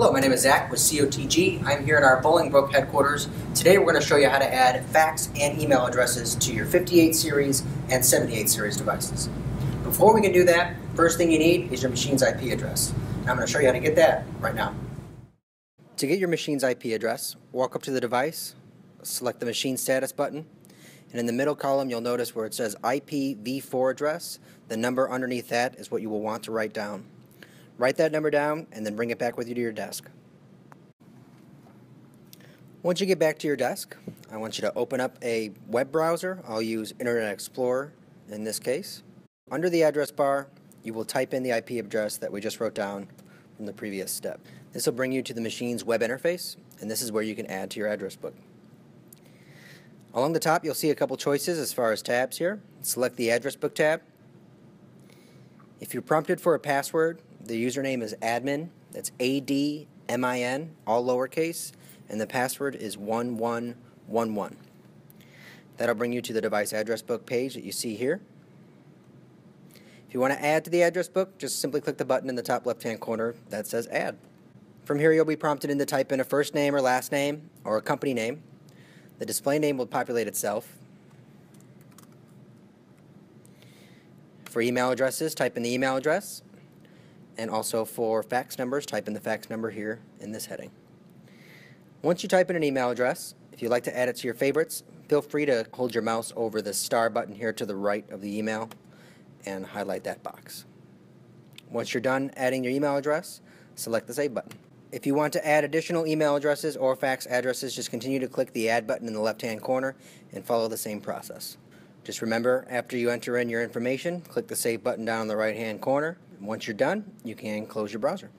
is Zach with COTG. I'm here at our Bolingbrook headquarters. Today we're going to show you how to add fax and email addresses to your 58 series and 78 series devices. Before we can do that, first thing you need is your machine's IP address. And I'm going to show you how to get that right now. To get your machine's IP address, walk up to the device, select the machine status button, and in the middle column you'll notice where it says IPv4 address, the number underneath that is what you will want to write down. Write that number down and then bring it back with you to your desk. Once you get back to your desk, I want you to open up a web browser. I'll use Internet Explorer in this case. Under the address bar, you will type in the IP address that we just wrote down from the previous step. This will bring you to the machine's web interface, and this is where you can add to your address book. Along the top, you'll see a couple choices as far as tabs here. Select the address book tab. If you're prompted for a password, the username is admin. That's A-D-M-I-N, all lowercase, and the password is 1111. That'll bring you to the device address book page that you see here. If you want to add to the address book, just simply click the button in the top left-hand corner that says Add. From here, you'll be prompted in to type in a first name or last name or a company name. The display name will populate itself. For email addresses, type in the email address. And also for fax numbers, type in the fax number here in this heading. Once you type in an email address, if you'd like to add it to your favorites, feel free to hold your mouse over the star button here to the right of the email and highlight that box. Once you're done adding your email address, select the Save button. If you want to add additional email addresses or fax addresses, just continue to click the Add button in the left-hand corner and follow the same process. Just remember, after you enter in your information, click the Save button down in the right-hand corner. Once you're done, you can close your browser.